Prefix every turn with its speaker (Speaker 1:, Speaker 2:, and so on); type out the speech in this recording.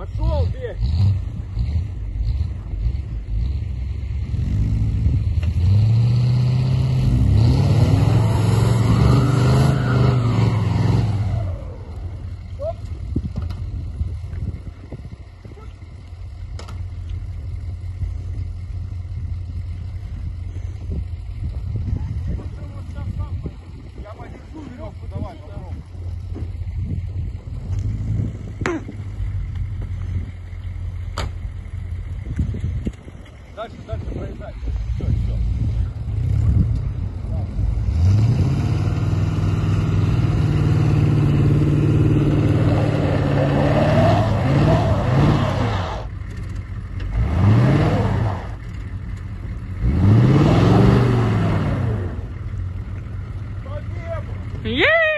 Speaker 1: Пошел ты! Дальше, дальше проезжай. Все, все.
Speaker 2: Yeah!